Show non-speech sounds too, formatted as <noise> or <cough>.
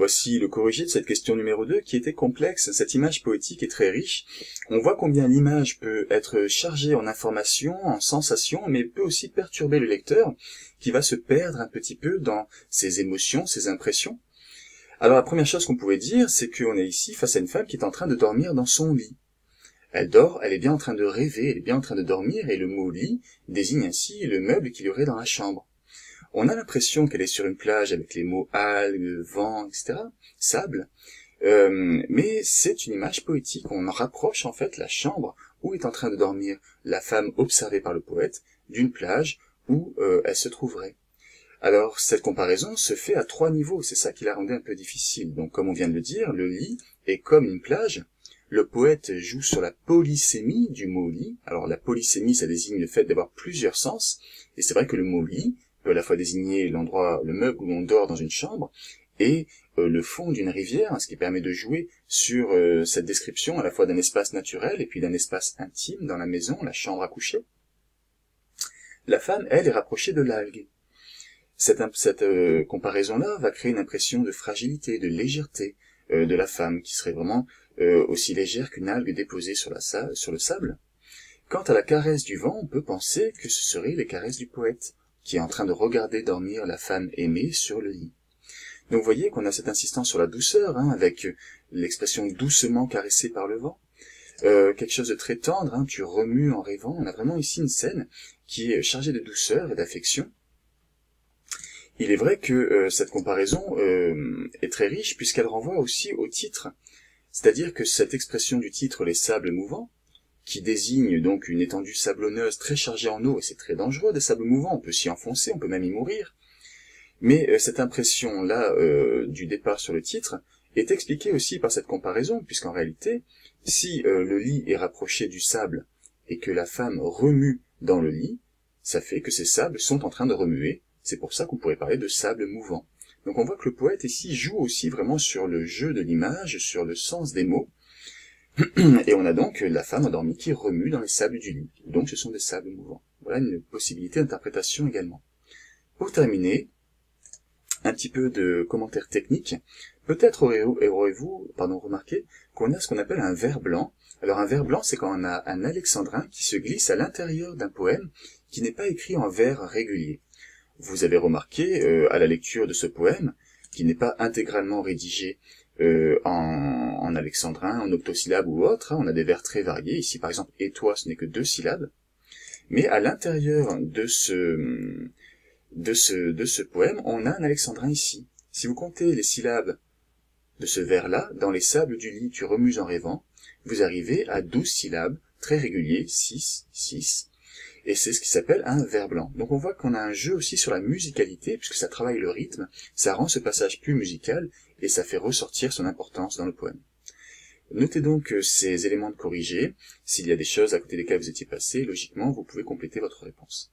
Voici le corrigé de cette question numéro 2 qui était complexe. Cette image poétique est très riche. On voit combien l'image peut être chargée en informations, en sensations, mais peut aussi perturber le lecteur qui va se perdre un petit peu dans ses émotions, ses impressions. Alors la première chose qu'on pouvait dire, c'est qu'on est ici face à une femme qui est en train de dormir dans son lit. Elle dort, elle est bien en train de rêver, elle est bien en train de dormir, et le mot lit désigne ainsi le meuble qu'il y aurait dans la chambre. On a l'impression qu'elle est sur une plage avec les mots algues, vent, etc., sable, euh, mais c'est une image poétique. On rapproche en fait la chambre où est en train de dormir la femme observée par le poète d'une plage où euh, elle se trouverait. Alors cette comparaison se fait à trois niveaux, c'est ça qui la rendait un peu difficile. Donc comme on vient de le dire, le lit est comme une plage. Le poète joue sur la polysémie du mot lit. Alors la polysémie, ça désigne le fait d'avoir plusieurs sens. Et c'est vrai que le mot lit peut à la fois désigner l'endroit, le meuble où on dort dans une chambre, et euh, le fond d'une rivière, ce qui permet de jouer sur euh, cette description à la fois d'un espace naturel et puis d'un espace intime dans la maison, la chambre à coucher. La femme, elle, est rapprochée de l'algue. Cette, euh, comparaison-là va créer une impression de fragilité, de légèreté de la femme, qui serait vraiment aussi légère qu'une algue déposée sur, la sur le sable. Quant à la caresse du vent, on peut penser que ce seraient les caresses du poète qui est en train de regarder dormir la femme aimée sur le lit. Donc vous voyez qu'on a cette insistance sur la douceur, hein, avec l'expression doucement caressée par le vent. Euh, quelque chose de très tendre, hein, tu remues en rêvant. On a vraiment ici une scène qui est chargée de douceur et d'affection. Il est vrai que euh, cette comparaison euh, est très riche puisqu'elle renvoie aussi au titre. C'est-à-dire que cette expression du titre Les sables mouvants qui désigne donc une étendue sablonneuse très chargée en eau, et c'est très dangereux des sables mouvants, on peut s'y enfoncer, on peut même y mourir. Mais euh, cette impression-là euh, du départ sur le titre est expliquée aussi par cette comparaison, puisqu'en réalité, si euh, le lit est rapproché du sable et que la femme remue dans le lit, ça fait que ces sables sont en train de remuer, c'est pour ça qu'on pourrait parler de sable mouvant. Donc on voit que le poète ici joue aussi vraiment sur le jeu de l'image, sur le sens des mots, <clears throat> Et on a donc la femme endormie qui remue dans les sables du lit. Donc ce sont des sables mouvants. Voilà une possibilité d'interprétation également. Pour terminer, un petit peu de commentaires techniques. Peut-être aurez-vous pardon, remarqué qu'on a ce qu'on appelle un verre blanc. Alors un verre blanc, c'est quand on a un alexandrin qui se glisse à l'intérieur d'un poème qui n'est pas écrit en vers régulier. Vous avez remarqué, euh, à la lecture de ce poème, qui n'est pas intégralement rédigé euh, en, alexandrin, en octosyllabe ou autre. Hein. on a des vers très variés. Ici, par exemple, et toi, ce n'est que deux syllabes. Mais à l'intérieur de ce, poème, on a un alexandrin ici. Si vous comptez les syllabes de ce vers-là, dans les sables du lit, tu remues en rêvant, vous arrivez à douze syllabes, très réguliers, six, six, et c'est ce qui s'appelle un vers blanc. Donc on voit qu'on a un jeu aussi sur la musicalité, puisque ça travaille le rythme, ça rend ce passage plus musical, et ça fait ressortir son importance dans le poème. Notez donc ces éléments de corrigés. S'il y a des choses à côté desquelles vous étiez passé, logiquement, vous pouvez compléter votre réponse.